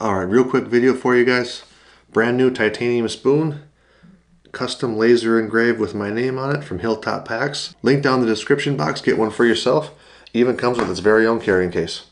All right, real quick video for you guys. Brand new titanium spoon, custom laser engraved with my name on it from Hilltop Packs. Link down in the description box, get one for yourself. Even comes with its very own carrying case.